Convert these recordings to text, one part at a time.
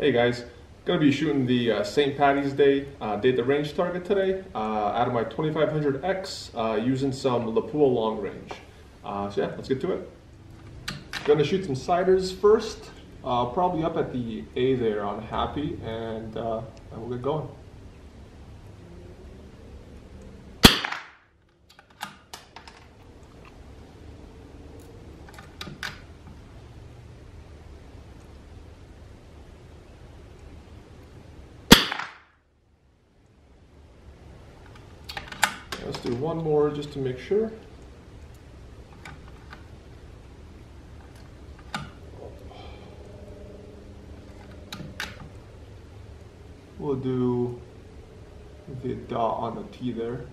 Hey guys, gonna be shooting the uh, St. Patty's Day uh, the range target today uh, out of my 2500X uh, using some Lapua long range. Uh, so yeah, let's get to it. Gonna shoot some sighters first, uh, probably up at the A there on Happy, and, and we'll get going. Let's do one more just to make sure. We'll do the dot on the T there.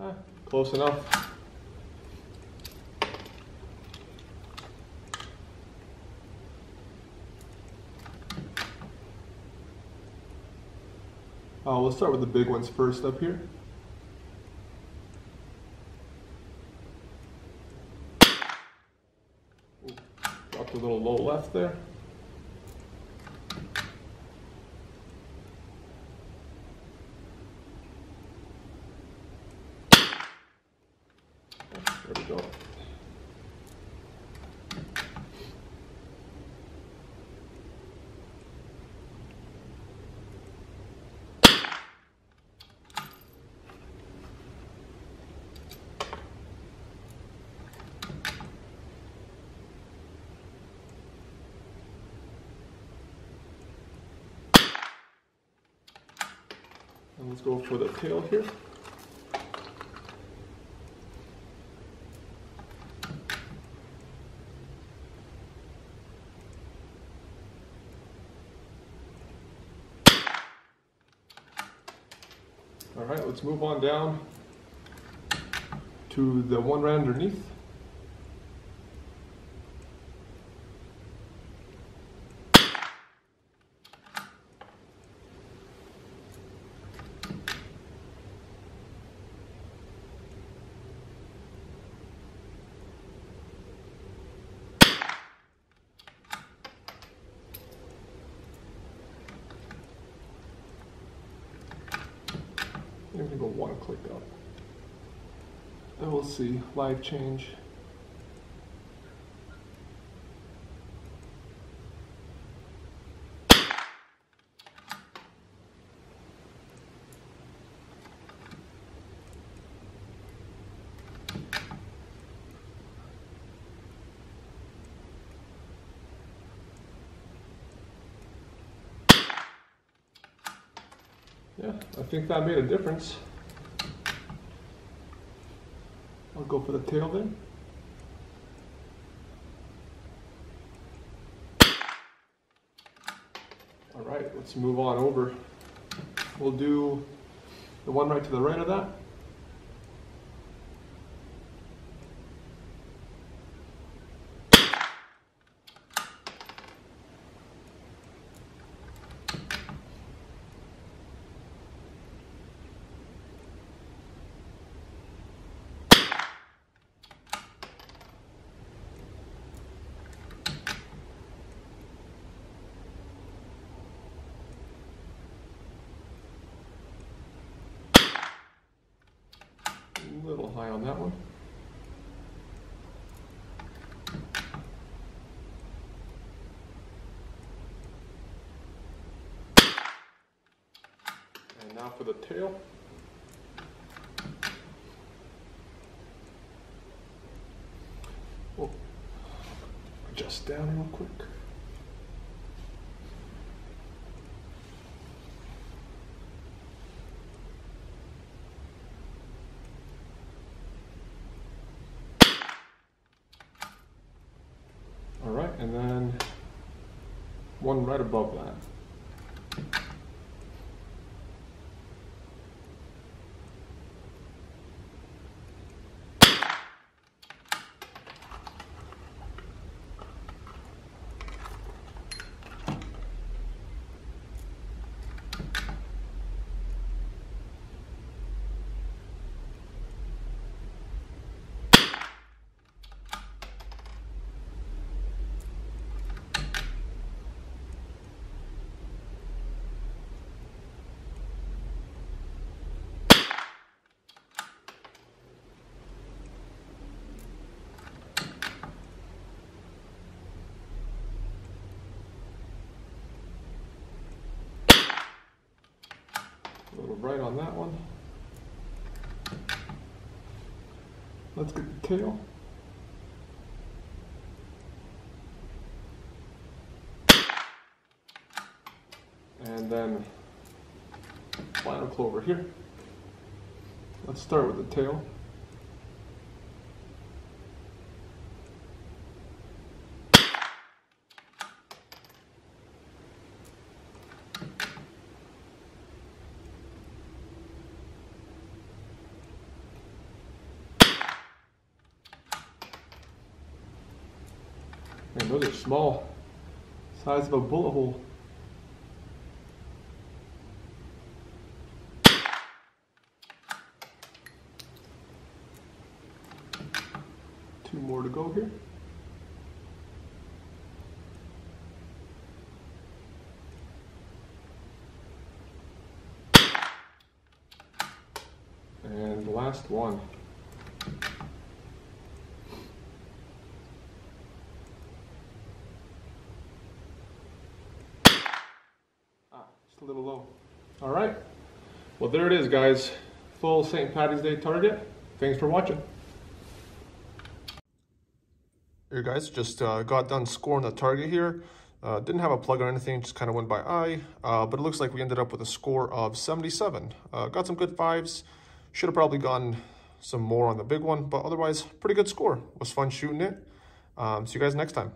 Ah, close enough. Uh, we'll start with the big ones first up here. Dropped a little low left. There we go. And let's go for the tail here. All right, let's move on down to the one right underneath. I'm gonna go one click up. And we'll see live change. Yeah, I think that made a difference. I'll go for the tail then. All right, let's move on over. We'll do the one right to the right of that. High on that one. And now for the tail. Oh, we'll adjust down real quick. All right, and then one right above that. Right on that one. Let's get the tail. And then final clover here. Let's start with the tail. Man, those are small. Size of a bullet hole. Two more to go here. And the last one. Just a little low. All right. Well, there it is, guys. Full St. Patty's Day target. Thanks for watching. Here, guys, just uh, got done scoring the target here. Uh, didn't have a plug or anything, just kind of went by eye. Uh, but it looks like we ended up with a score of 77. Uh, got some good fives. Should have probably gotten some more on the big one, but otherwise, pretty good score. Was fun shooting it. Um, see you guys next time.